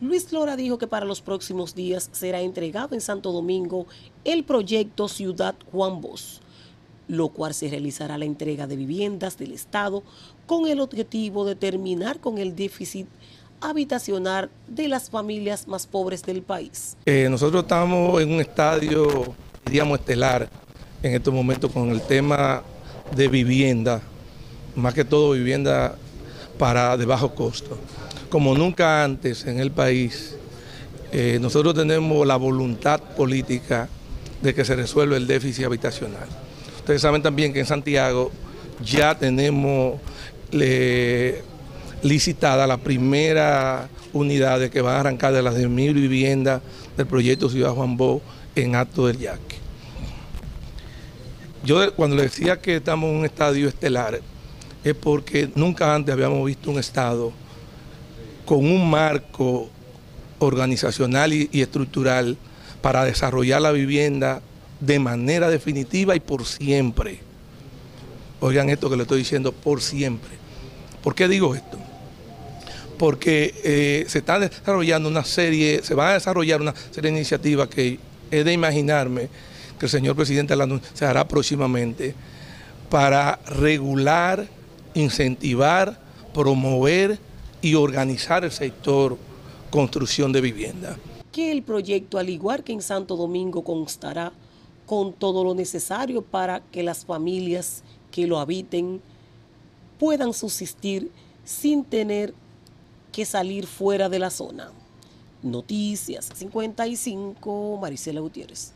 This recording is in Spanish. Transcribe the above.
Luis Lora dijo que para los próximos días será entregado en Santo Domingo el proyecto Ciudad Juan Bosch, lo cual se realizará la entrega de viviendas del Estado con el objetivo de terminar con el déficit habitacional de las familias más pobres del país. Eh, nosotros estamos en un estadio, diríamos, estelar en estos momentos con el tema de vivienda, más que todo vivienda para de bajo costo. Como nunca antes en el país, eh, nosotros tenemos la voluntad política de que se resuelva el déficit habitacional. Ustedes saben también que en Santiago ya tenemos licitada la primera unidad que va a arrancar de las 10.000 viviendas del proyecto Ciudad Juan Bó en Acto del Yaque. Yo cuando le decía que estamos en un estadio estelar, es porque nunca antes habíamos visto un Estado con un marco organizacional y, estructural para desarrollar la vivienda de manera definitiva y por siempre. Oigan esto que le estoy diciendo, por siempre. ¿Por qué digo esto? Porque eh, se está desarrollando una serie, se va a desarrollar una serie de iniciativas que he de imaginarme que el señor presidente la hará próximamente para regular incentivar, promover y organizar el sector construcción de vivienda. Que el proyecto, al igual que en Santo Domingo, constará con todo lo necesario para que las familias que lo habiten puedan subsistir sin tener que salir fuera de la zona. Noticias 55, Marisela Gutiérrez.